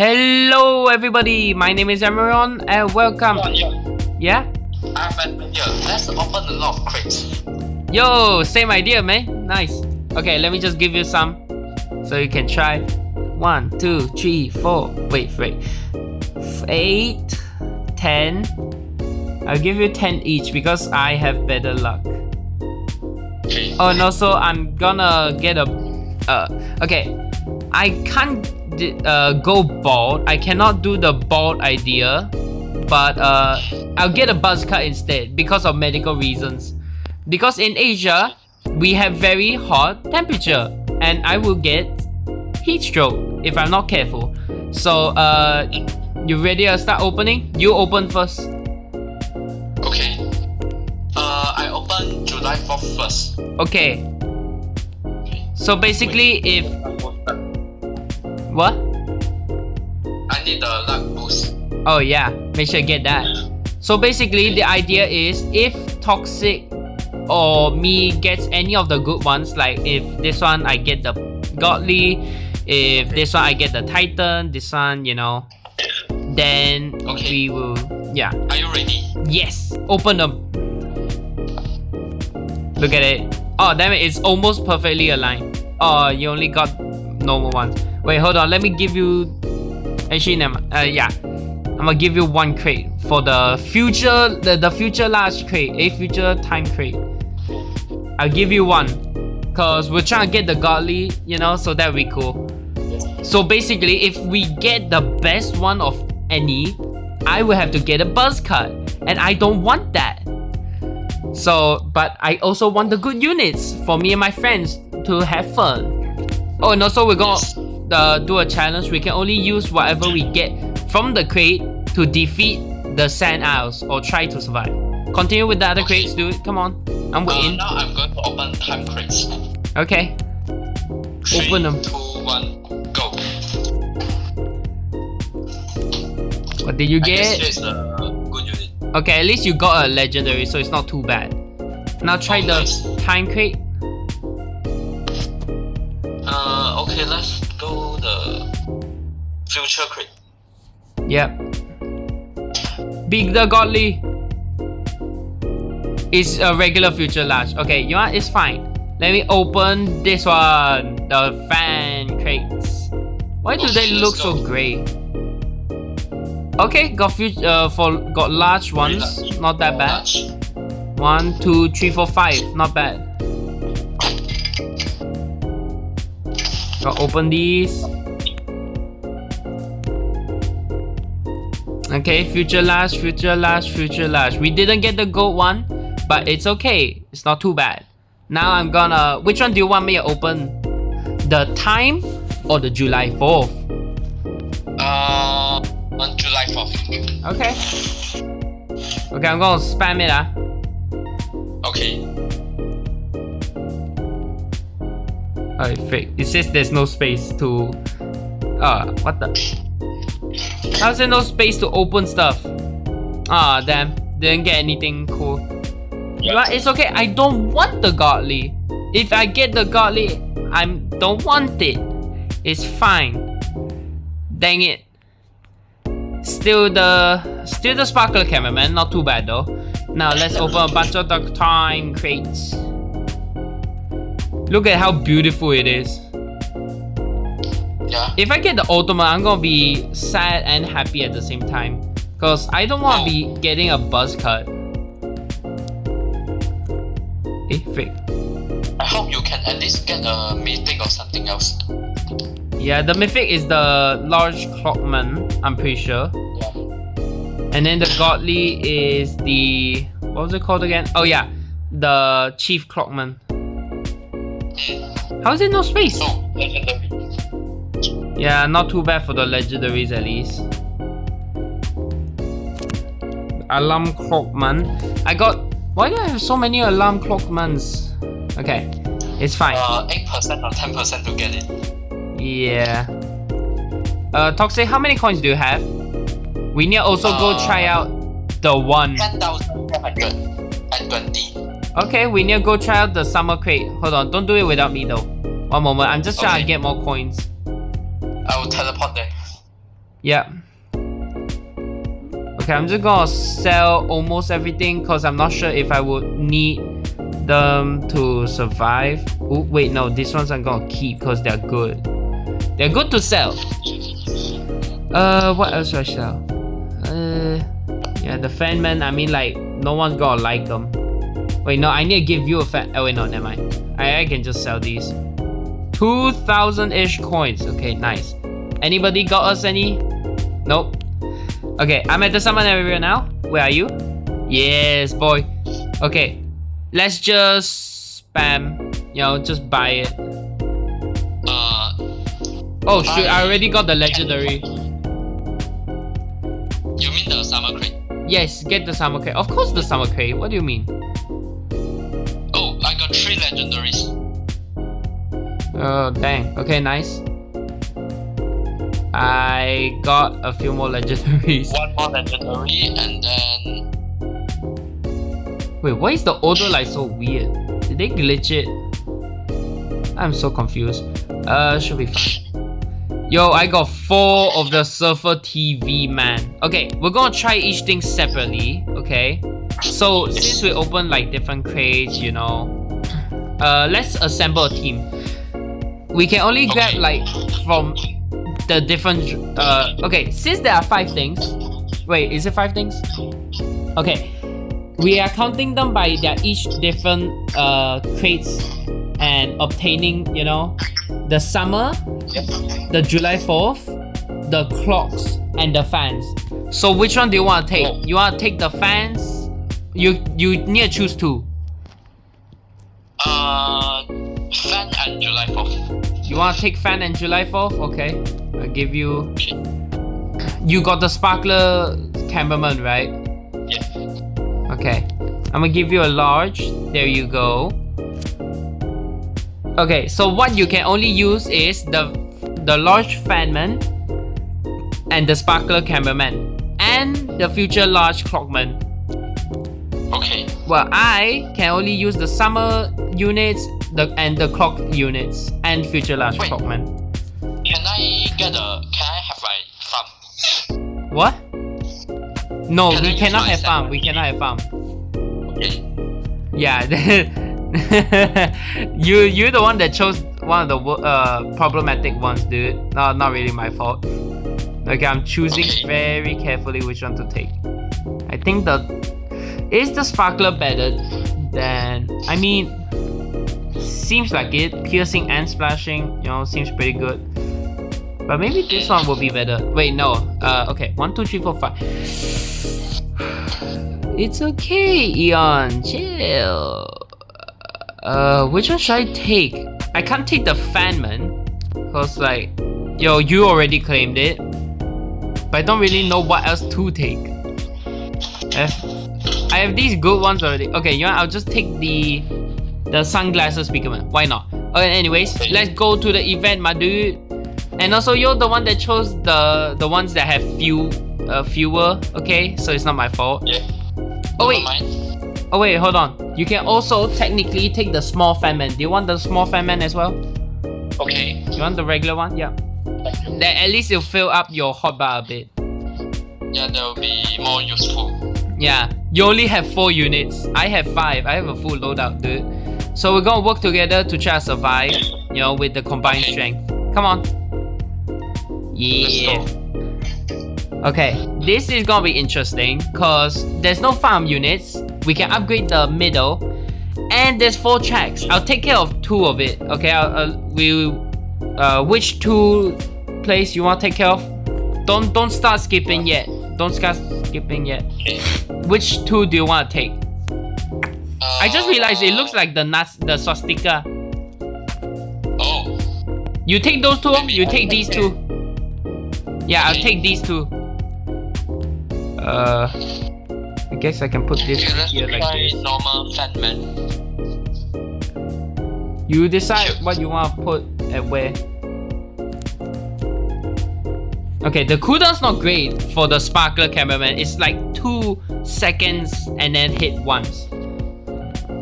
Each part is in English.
Hello everybody, my name is Emereon and welcome. Yeah? I have an idea. Let's open a lot of crates. Yo, same idea man. Nice. Okay, let me just give you some. So you can try. One, two, three, four. Wait, wait. Eight, ten. I'll give you ten each because I have better luck. Okay. Oh, and also I'm gonna get a. Uh, okay, I can't uh, go bald. I cannot do the bald idea, but uh, I'll get a buzz cut instead because of medical reasons. Because in Asia, we have very hot temperature, and I will get heat stroke if I'm not careful. So, uh, you ready to start opening? You open first. Okay. Uh, I open July 4th first. Okay. Okay. So basically, if what? I need the luck boost. Oh yeah, make sure you get that. So basically the idea is if Toxic or me gets any of the good ones, like if this one I get the Godly, if this one I get the Titan, this one, you know, then Okay. we will, yeah. Are you ready? Yes, open them. Look at it. Oh damn it, it's almost perfectly aligned. Oh, you only got normal ones. Wait, hold on, let me give you Actually, never. Uh, yeah, I'm gonna give you one crate for the future, the, the future large crate, a future time crate. I'll give you one, cause we're trying to get the godly, you know, so that'll be cool. So basically, if we get the best one of any, I will have to get a buzz cut, and I don't want that. So, but I also want the good units for me and my friends to have fun. Oh, and also we're gonna Yes. Uh, do a challenge. We can only use whatever we get from the crate to defeat the sand owls or try to survive. Continue with the other Okay. crates, dude. Come on, I'm Uh, waiting. now I'm going to open time crates. Okay, Three, Open them. two, one, go. what did you get? here's the good unit. Okay, at least you got a legendary, so it's not too bad. Now try Oh, the nice. time crate. Uh, okay, let's future crate. Yep. Big the godly. It's a regular future large. Okay, you know what? It's fine. Let me open this one. The fan crates. Why do they look so grey? Okay, got few, uh, for got large ones. large. Not that bad. Large. One, two, three, four, five. Not bad. Got open these. Okay, future last, future last, future last. We didn't get the gold one, but it's okay. It's not too bad. Now I'm gonna. Which one do you want me to open? The time or the July 4th? Uh, on July 4th. Okay. Okay, I'm gonna spam it. Ah. Okay. Oh, fake. It says there's no space to. Uh, what the? How's there no space to open stuff? Ah, damn. Didn't get anything cool. But it's okay. I don't want the godly. If I get the godly, I don't want it. It's fine. Dang it. Still the still the sparkler cameraman. Not too bad though. Now let's open a bunch of the time crates. Look at how beautiful it is. Yeah. If I get the ultimate, I'm gonna be sad and happy at the same time. Cause I don't wanna be getting a buzz cut. Eh, fake. I hope you can at least get a mythic or something else. Yeah, the mythic is the large clockman, I'm pretty sure. Yeah. And then the godly is the what was it called again? Oh yeah, the chief clockman. Mm. How is it no space? Oh, legendary. Yeah, not too bad for the legendaries at least. Alarm clockman. I got. Why do I have so many alarm clockmans? Okay, it's fine. Uh, 8% or 10% to get it. Yeah. Uh, Toxic, how many coins do you have? We need to also go Uh, try out the one. 10,420. Okay, we need to go try out the summer crate. Hold on, don't do it without me though. One moment, I'm just trying to get more coins. I will teleport there. Yeah. Okay, I'm just gonna sell almost everything because I'm not sure if I would need them to survive. Ooh, wait, no, these ones I'm gonna keep because they're good. They're good to sell. Uh, what else should I sell? Uh, yeah, the fan man, I mean, like, no one's gonna like them. Wait, no, I need to give you a fan. Oh wait, no, never mind. I, I can just sell these. 2,000-ish coins. Okay, nice. Anybody got us any? Nope. Okay, I'm at the summon area now. Where are you? Yes, boy. Okay, let's just spam. You know, just buy it. Uh, Oh shoot, I already got the legendary. you mean the summer crate? Yes, get the summer crate. Of course the summer crate. What do you mean? Oh, I got three legendaries. Oh dang. Okay, nice. I got a few more legendaries. One more legendary, and then Wait, why is the order like so weird? Did they glitch it? I'm so confused. Uh, should be fine. Yo, I got four of the Surfer TV, man. Okay, we're gonna try each thing separately, okay? So, since we open like different crates, you know, uh, let's assemble a team. We can only grab like from the different, uh, okay, since there are five things. Wait, is it five things? Okay, we are counting them by their each different uh crates and obtaining, you know, the summer, the July 4th, the clocks, and the fans. So which one do you want to take? Oh. You want to take the fans? You you need to choose two. uh, fan and July 4th. You want to take fan and July 4th? Okay, I'll give you. You got the sparkler cameraman, right? Yeah. Okay. I'm gonna give you a large. There you go. Okay, so what you can only use is the the large fanman and the sparkler cameraman and the future large clockman. Okay. Well, I can only use the summer units the and the clock units and future large Wait. clockman. Can I get a? Can I have my farm? What? No, Can we use cannot have farm. We cannot have farm. Okay. Yeah, you you're the one that chose one of the uh problematic ones, dude. No, not really my fault. Okay, I'm choosing Okay. very carefully which one to take. I think the is the sparkler better than I mean seems like it. Piercing and splashing, you know, seems pretty good. But maybe this one will be better. Wait, no. Uh, okay. One, two, three, four, five. It's okay, Eon. Chill. Uh, which one should I take? I can't take the fan, man. Cause like, yo, you already claimed it. But I don't really know what else to take. I have, these good ones already. Okay, you know, what? I'll just take the the sunglasses speakerman. Why not? Okay, anyways, let's go to the event, my dude. And also, you're the one that chose the the ones that have few uh, fewer. Okay, so it's not my fault. Yeah. Oh wait, oh wait, hold on. You can also technically take the small fanman. Do you want the small fanman as well? Okay. You want the regular one? Yeah. Then at least it'll fill up your hotbar a bit. Yeah, that will be more useful. Yeah, you only have four units. I have five. I have a full loadout, dude. So we're gonna work together to try to survive. You know, with the combined Okay. strength. Come on. Yeah. Okay, this is gonna be interesting because there's no farm units. We can upgrade the middle, and there's four tracks. I'll take care of two of it. Okay, I'll, uh, we, uh, which two place you want to take care of? Don't don't start skipping yet. Don't start skipping yet. Okay. Which two do you want to take? Uh, I just realized it looks like the nuts, the swastika. Oh. You take those two. You take these two. Yeah, I'll take these two. Uh, I guess I can put this Okay, here like this. normal Fanman. You decide what you want to put at where. Okay, the cooldown's not great for the sparkler cameraman. It's like two seconds and then hit once.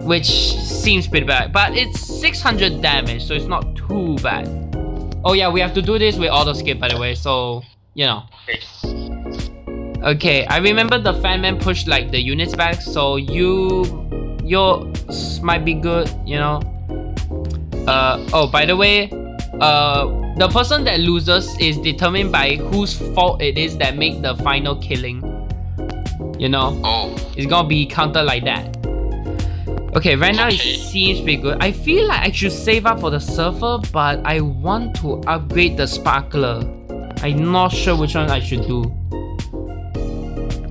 Which seems pretty bad. But it's 600 damage, so it's not too bad. Oh yeah, we have to do this with auto skip by the way, so you know. Okay. I remember the fan man pushed like the units back, so you yours might be good, you know. Uh oh, by the way, uh the person that loses is determined by whose fault it is that make the final killing. You know, Oh. it's gonna be counter like that. Okay, right now it seems pretty good. I feel like I should save up for the surfer, but I want to upgrade the sparkler. I'm not sure which one I should do.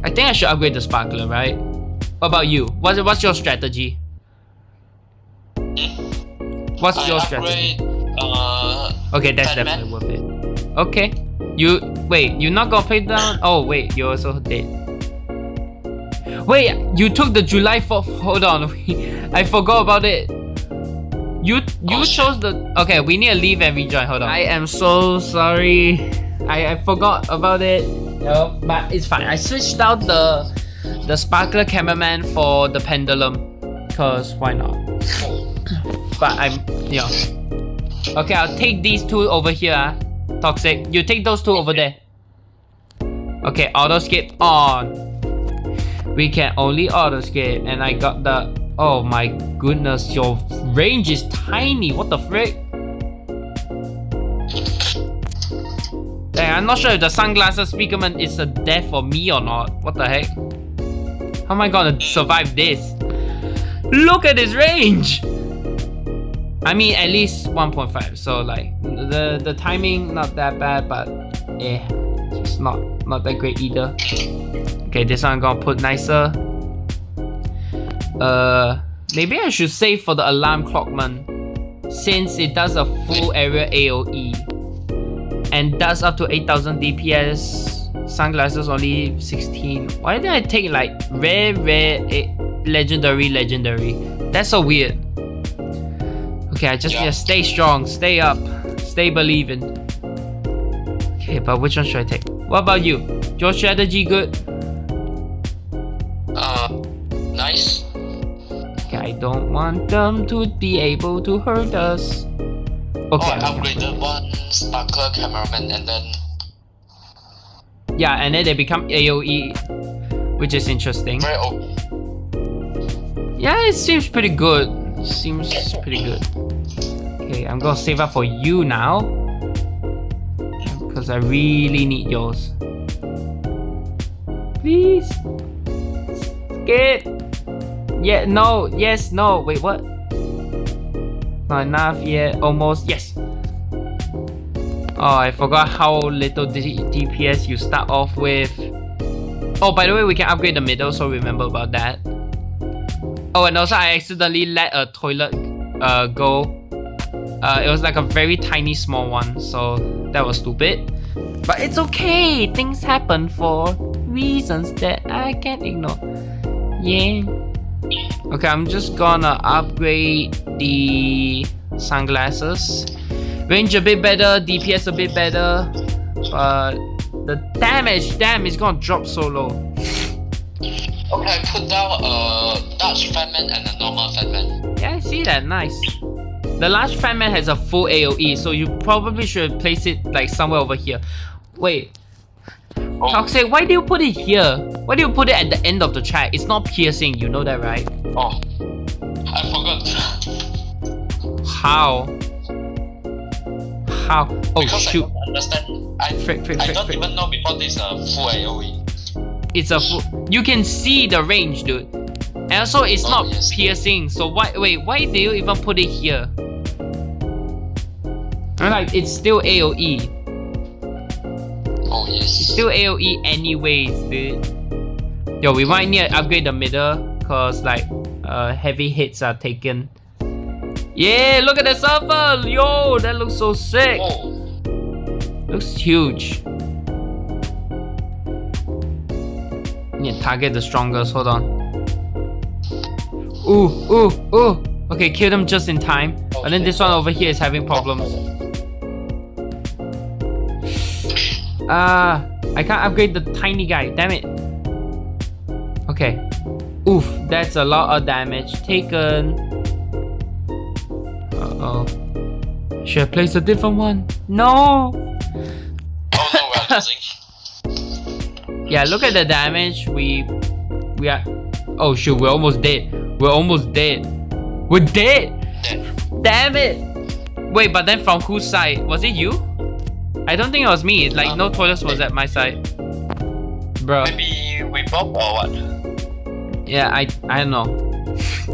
I think I should upgrade the sparkler, right? What about you? What's what's your strategy? What's I your strategy? Uh. Okay, that's Batman. definitely worth it. Okay. You wait, you're not gonna play down? Oh wait, you're also dead. Wait, you took the July 4th. Hold on. I forgot about it. You you Oh, chose the Okay, we need to leave and rejoin. Hold on. I am so sorry. I, I forgot about it. No, but it's fine. I switched out the the sparkler cameraman for the pendulum. Cause why not? But I'm yeah. Okay, I'll take these two over here. ah. Toxic. You take those two over there. Okay, auto skip on. We can only auto skip, and I got the. Oh my goodness, your range is tiny. What the frick? Dang, I'm not sure if the sunglasses speakerman is a death for me or not. What the heck? How am I gonna survive this? Look at his range! I mean, at least 1.5. So like the the timing not that bad, but eh, it's not not that great either. Okay, this one I'm gonna put nicer. Uh, maybe I should save for the alarm clockman, since it does a full area AOE and does up to 8000 DPS. Sunglasses only 16. Why did I take like rare, rare, eh, legendary, legendary? That's so weird. Okay, I just Yeah. to stay strong, stay up, stay believing. Okay, but which one should I take? What about you? Your strategy good? Uh. Nice. Okay, I don't want them to be able to hurt us. Oh, Okay. I upgraded one sparkler cameraman and then. Yeah, and then they become AoE, which is interesting. Yeah, it seems pretty good. Seems pretty good. Okay, I'm gonna save up for you now. Because I really need yours. Please. Skip. Yeah, no, yes, no. Wait, what? Not enough yet. Almost. Yes. Oh, I forgot how little D- DPS you start off with. Oh, by the way, we can upgrade the middle, so remember about that. Oh, and also I accidentally let a toilet uh, go. Uh, it was like a very tiny small one, so that was stupid. But it's okay. Things happen for reasons that I can't ignore. Yeah. Okay, I'm just gonna upgrade the sunglasses. Range a bit better, DPS a bit better, but the damage, damn, it's gonna drop so low. Okay, put down a Dutch Fanman and a normal Fanman. Yeah, I see that. Nice. The large Fanman has a full AoE, so you probably should place it like somewhere over here. Wait, Oh, Toxic, why do you put it here? Why do you put it at the end of the track? It's not piercing, you know that, right? oh. I forgot. How? How? Oh because shoot. I don't understand. I, Frick, frick, I don't frick. even know before this uh, full AoE. It's a full. You can see the range, dude. And also, it's Oh, not yes. piercing. So why? Wait, why do you even put it here? I'm like, it's still AOE. Oh yes. It's still AOE anyways, dude. Yo, we might need to upgrade the middle, cause like, uh, heavy hits are taken. Yeah, look at the server! Yo, that looks so sick. Oh, Looks huge. Need to target the strongest. Hold on. Ooh, ooh, ooh. Okay, kill them just in time. And then this one over here is having problems. Ah, I can't upgrade the tiny guy. Damn it. Okay. Oof, that's a lot of damage taken. Uh oh. Should I place a different one? No. oh no, we're losing. Yeah, look at the damage. We we are Oh shoot, we're almost dead. We're almost dead. We're dead! Dead. Damn it! Wait, but then from whose side? Was it you? I don't think it was me. Like no Tortoise was at my side. Bro. Maybe we both or what? Yeah, I I don't know.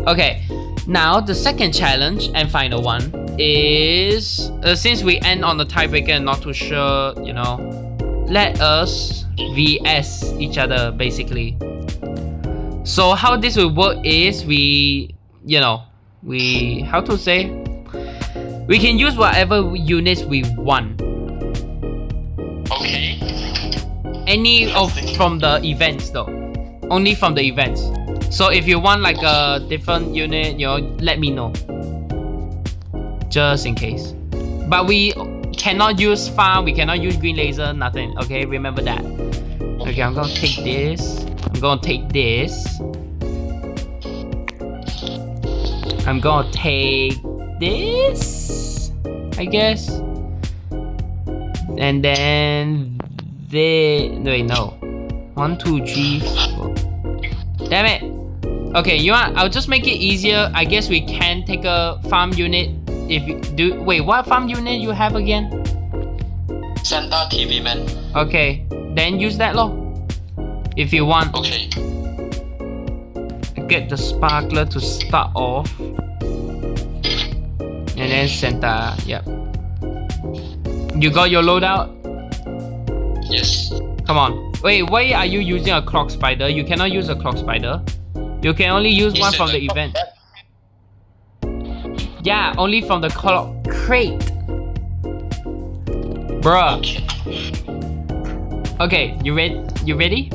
Okay, now the second challenge and final one is uh, since we end on the tiebreaker and not too sure, you know, let us vs each other basically. So how this will work is we, you know, we how to say, we can use whatever units we want. Okay. Any of from the events though, only from the events. So if you want like a different unit, you know, let me know. Just in case. But we cannot use farm, we cannot use green laser, nothing. Okay, remember that. Okay, I'm gonna take this. I'm gonna take this. I'm gonna take this, I guess. And then the wait no, one two three four. Damn it. Okay, you want? I'll just make it easier. I guess we can take a farm unit if you do. Wait, what farm unit you have again? Santa TV man. Okay, then use that law. If you want, Okay. get the sparkler to start off. And then Santa, yep. You got your loadout? Yes. Come on. Wait, why are you using a clock spider? You cannot use a clock spider. You can only use one from the the- event. Yeah, only from the clock crate. Bruh. Okay. Okay, you ready? You ready?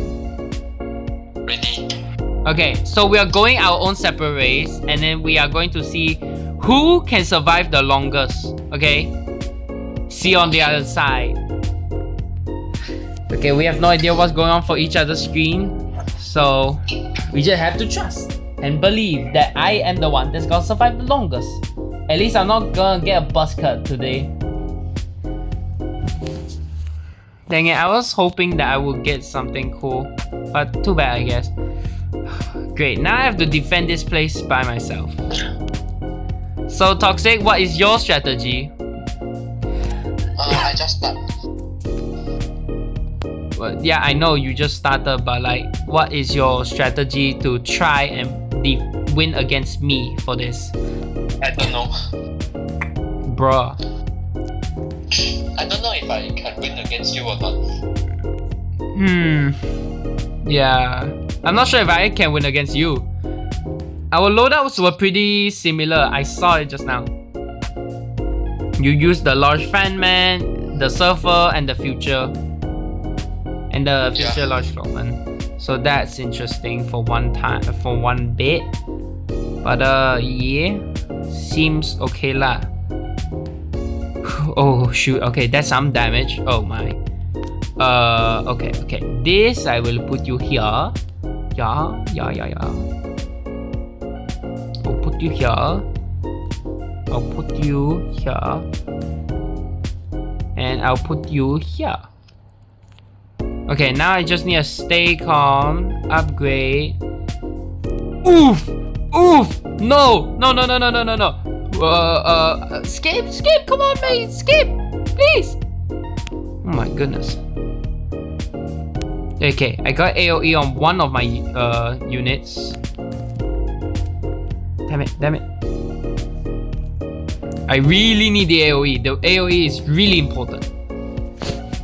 Ready. Okay, so we are going our own separate ways, and then we are going to see who can survive the longest. Okay? See on the other side. Okay, we have no idea what's going on for each other's screen, so we just have to trust and believe that I am the one that's gonna survive the longest. At least I'm not gonna get a buzz cut today. Dang it, I was hoping that I would get something cool, but too bad I guess. Great, now I have to defend this place by myself. So Toxic, what is your strategy? Uh, I just. Yeah, I know you just started, but like, what is your strategy to try and de- win against me for this? I don't know. Bruh. I don't know if I can win against you or not. Hmm. Yeah. I'm not sure if I can win against you. Our loadouts were pretty similar. I saw it just now. You use the large fan man, the surfer, and the future. And the Yeah. future large flowman. So that's interesting for one time for one bit. But uh yeah. Seems okay lah. Oh shoot, okay, that's some damage. Oh my. Uh, okay, okay. This I will put you here. Yeah, yeah, yeah, yeah. I'll put you here. I'll put you here. And I'll put you here. Okay, now I just need to stay calm, upgrade. Oof! Oof! No! No, no, no, no, no, no, no. Uh, uh, skip, skip, come on, mate, skip, please. Oh my goodness. Okay, I got AoE on one of my uh units. Damn it, damn it. I really need the AoE. The AoE is really important.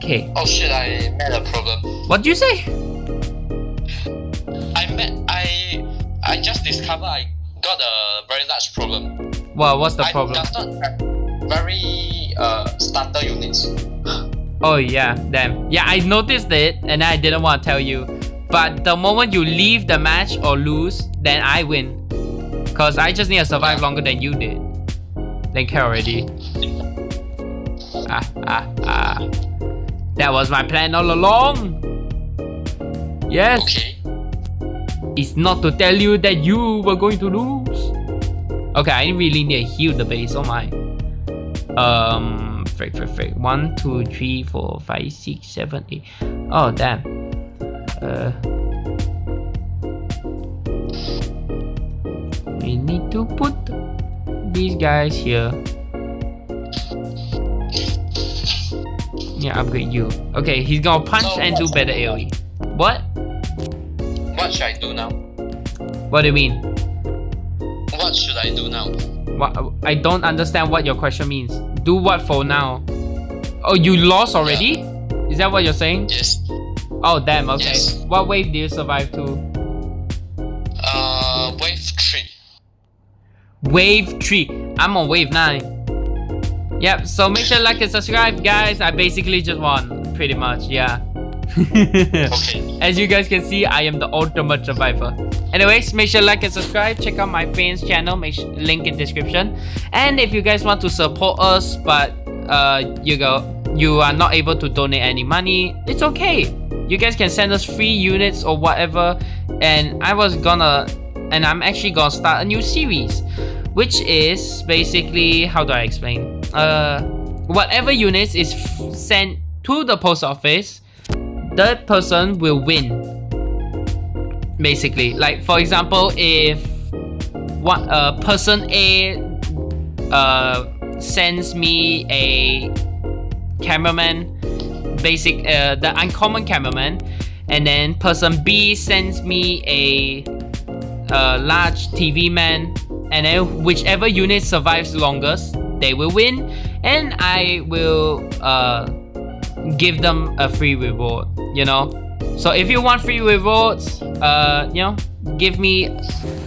Okay, Oh shit, I met a problem. what do you say? I met I I just discovered I got a very large problem. Well, what's the I problem? does not have very uh starter units. Oh yeah, damn. Yeah, I noticed it and I didn't want to tell you. But the moment you leave the match or lose, then I win. Cause I just need to survive longer than you did. Then care already. Ah ah ah. That was my plan all along. Yes. Okay. It's not to tell you that you were going to lose. Okay, I really need to heal the base. Oh my. Um, frick, frick, frick. One, two, three, four, five, six, seven, eight. Oh damn. Uh, we need to put these guys here. Yeah, upgrade you. Okay, he's gonna punch and do better AoE. What? What should I do now? What do you mean? What should I do now? What? I don't understand what your question means. Do what for now? Oh, you lost already? Is that what you're saying? Yes. Oh, damn. Okay. Yes. What wave do you survive to? Uh, wave three. Wave 3. I'm on wave 9. Yep, so make sure to like and subscribe, guys. I basically just won, pretty much, yeah. Okay. As you guys can see, I am the ultimate survivor. Anyways, make sure to like and subscribe. Check out my friend's channel, make sure, link in description. And if you guys want to support us, but uh, you go, you are not able to donate any money, it's okay. You guys can send us free units or whatever. And I was gonna, and I'm actually gonna start a new series, which is basically how do I explain? Uh, whatever units is sent to the post office that person will win basically. Like for example if what uh, person a uh, sends me a cameraman basic uh, the uncommon cameraman and then person b sends me a uh, large tv man and then whichever unit survives longest they will win and i will uh, give them a free reward you know? So if you want free rewards uh you know give me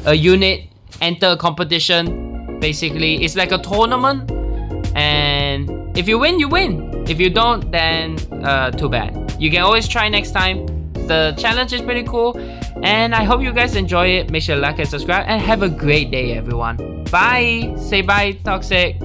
a unit enter a competition basically. It's like a tournament and if you win you win. If you don't then uh too bad. You can always try next time. The challenge is pretty cool and i hope you guys enjoy it. Make sure to like and subscribe and have a great day everyone. Bye. Say bye toxic